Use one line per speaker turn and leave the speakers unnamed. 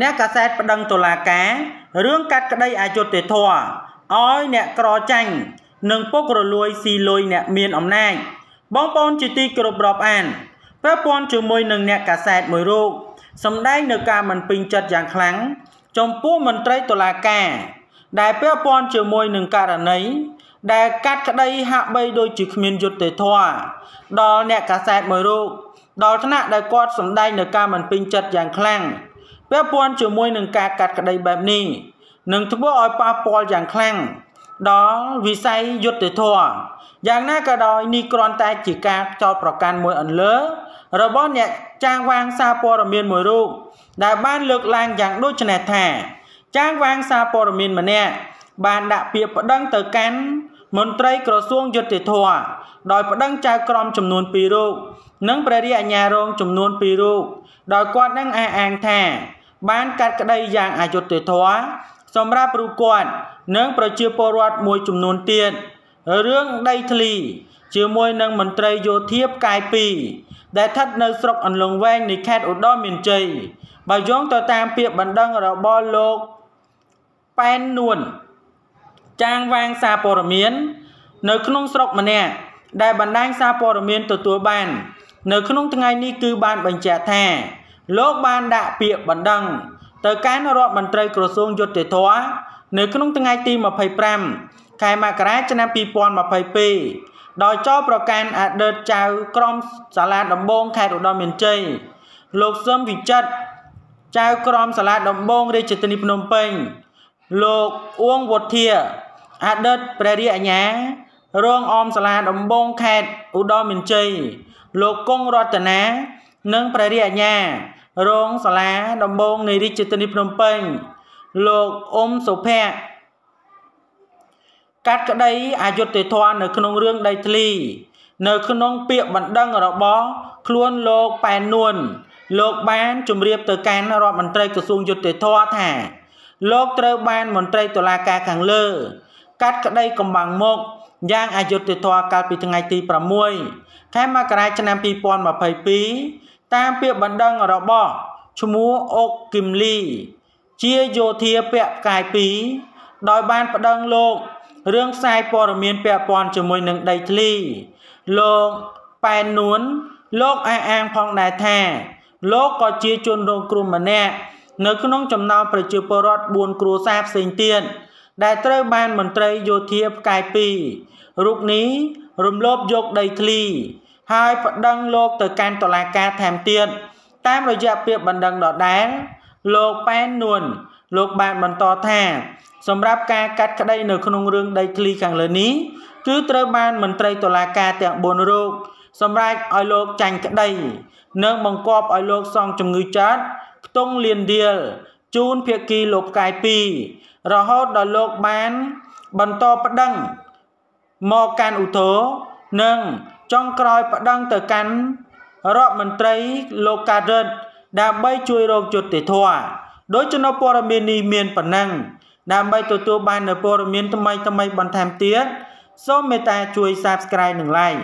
អ្នកកាសែតប្តឹងតុលាការរឿងកាត់ក្តីអយុត្តិធម៌ឲ្យអ្នកក្រចាញ់និងពុករលួយស៊ីលុយអ្នកមានអំណាចបងប្អូនជាទីគោរពរាប់អានពាក់ព័ន្ធជាមួយនឹងអ្នកកាសែតមួយរូបសម្ដែងនៅការមិនពេញចិត្តយ៉ាងខ្លាំងចំពោះមន្ត្រីតុលាការ ដែលពាក់ព័ន្ធជាមួយនឹងករណីដែលកាត់ក្តីហាក់បីដូចជាគ្មានយុត្តិធម៌ដល់អ្នកកាសែតមួយរូបដល់ថ្នាក់ដែលគាត់សម្ដែងនៅការមិនពេញចិត្តយ៉ាងខ្លាំង ពាក់ព័ន្ធជាមួយនឹងការកាត់ក្តីបែបនេះនឹងធ្វើឲ្យប៉ះពាល់យ៉ាងខ្លាំងដល់វិស័យយុត្តិធម៌យ៉ាងណាក៏ដោយនេះគ្រាន់តែជាការចោទប្រកាន់មួយអន្លើរបស់អ្នកចាងវាងសារព័ត៌មានមួយរូបដែលបានលើកឡើងយ៉ាងដូចនេះថា ចាងវាងសារព័ត៌មានម្នាក់បានដាក់ពាក្យប្តឹងទៅកាន់មន្ត្រីក្រសួងយុតិធធដោយប្តឹងចៅក្រមចំនួន2រូបនិងព្រះរាជអាជ្ញារងចំនួន2រូបដោយគាត់នឹងអះអាងថា បានកាត់ក្តីយ៉ាងអយុត្តិធម៌សម្រាប់រូបគាត់និងប្រជាពលរដ្ឋមួយចំនួនទៀតរឿងដីធ្លី ជាមួយនឹងមន្ត្រីយោធាផ្កាយ2ដែលស្ថិតនៅស្រុកអន្លង់វែងនៃខេត្តឧត្តរមានជ័យបើយោងទៅតាមពាក្យបណ្ដឹងរបស់លោកប៉ែននួនចាងវាងសារព័ត៌មាន នៅក្នុងស្រុកម្នាក់ដែលបណ្ដាញសារព័ត៌មានទទួលបាន នៅក្នុងថ្ងៃនេះគឺបានបញ្ជាក់ថា លោកបានដាក់ពាក្យបណ្ដឹងទៅកាន់រដ្ឋមន្ត្រីក្រសួងយុតិធម៌នៅក្នុងថ្ងៃទី25ខែមករាឆ្នាំ2022ដោយចោទប្រកាន់អតីតចៅក្រមសាលាដំបងខេត្តឧត្តរមានជ័យលោកសឹមវិចិត្រចៅក្រមសាលាដំបងរាជធានីភ្នំពេញ លោកអួងវុធាអតីតព្រះរាជអាជ្ញារងអមសាលាដំបងខេត្តឧត្តរមានជ័យលោកកុងរតនា និងព្រះរាជអាជ្ញា រងសាលាដំបងនៃរាជធានីភ្នំពេញ លោកអ៊ុំសុភ័ក្រកាត់ក្តីអយុត្តិធម៌នៅក្នុងរឿងដីធ្លី នៅក្នុងពាក្យបណ្ដឹងរបស់ខ្លួនលោកប៉ែននួន លោកបានជម្រាបទៅកាន់រដ្ឋមន្ត្រីក្រសួងយុត្តិធម៌ថាលោកត្រូវបានមន្ត្រីតុលាការខាងលើ កាត់ក្តីកំបាំងមុខយ៉ាងអយុត្តិធម៌កាលពីថ្ងៃទី6ខែមករាឆ្នាំ2022 តាមពាក្យបណ្ដឹងរបស់ឈ្មោះអុកគឹមលី ជាយោធាពាក់ផ្កាយ2ដោយបានប្តឹងលោករឿងផ្សាយព័ត៌មានពាក់ព័ន្ធជាមួយនឹងដីធ្លី លោកប៉ែននួន លោកអះអាងផងដែរថា លោកក៏ជាជនរងគ្រោះម្នាក់នៅក្នុងចំណោមប្រជាពលរដ្ឋ4គ្រួសារផ្សេងទៀតដែលត្រូវបានមន្ត្រីយោធាផ្កាយ2រូបនេះរំលោភយកដីធ្លី ហើយប្តឹងលោកទៅកាន់តុលាការថែមទៀតតាមរយៈពាក្យបណ្ដឹងដដែលលោកប៉ែននួនលោកបានបន្តថាសម្រាប់ការកាត់ក្តីនៅក្នុងរឿងដីធ្លីខាងលើនេះគឺត្រូវបានមន្ត្រីតុលាការទាំង4រូបសម្រេចឲ្យលោកចាញ់ក្តីនិងបង្គាប់ឲ្យលោកសងជំងឺចិត្តខ្ទង់លៀនដៀលជូនភៀកគីលោកផ្កាយ2រហូតដល់លោកបានបន្តប្តឹងមកកាន់ឧទ្ធរនិង ចុងក្រោយប្តឹងទៅកាន់រដ្ឋមន្ត្រីលោកការិតដើម្បីជួយរកយុត្តិធម៌ដោយចំណុចព័ត៌មាននេះមានប៉ុណ្ណឹងដើម្បីទទួលបាននូវព័ត៌មានថ្មីៗបន្ថែមទៀតសូមមេត្តាជួយ Subscribe និង Like